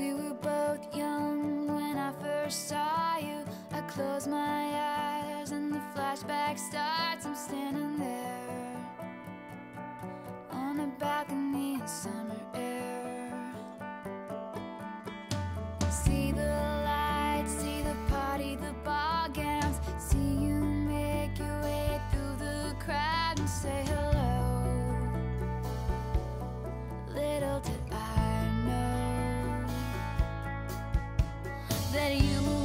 We were both young when I first saw you. I close my eyes and the flashback starts. I'm standing that you